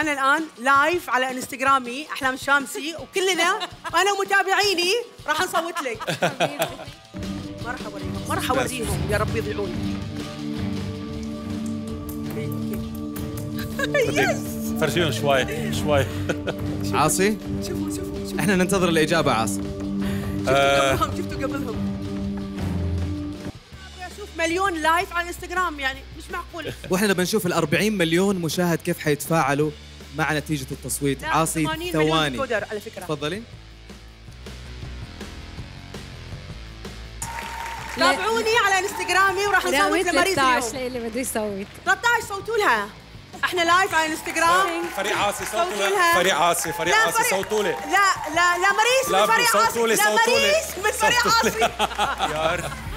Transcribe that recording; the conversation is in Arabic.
أنا الآن live على إنستغرامي أحلام الشامسي وكلنا أنا ومتابعيني راح نصوت لك. ما راح اوريهم ما راح اوريهم يا رب يضيعوني. فرجيهم شوي شوي. عاصي؟ شوفوا شوفوا شوفوا. إحنا ننتظر الإجابة عاصي. آه. قبلهم شفتوا قبلهم. أشوف مليون live على الانستغرام يعني مش معقول. وإحنا نبى نشوف ال 40 مليون مشاهد كيف حيتفاعلوا مع نتيجة التصويت؟ عاصي 80 مليون ثواني. على فكرة. تفضلي. تابعوني على انستغرامي وراح نصوت لمريض 13 اليوم. ليلي بدي يصوت 13 صوتوا لها. إحنا لايف على انستغرام. فريق عاصي صوتوا لها. فريق عاصي فريق لا، عاصي فريق- صوتوا لي. لا لا لا مريس لا، من فريق صوتوا عاصي. لي، لا صوتوا لي. مريس من فريق صوتوا لي. عاصي.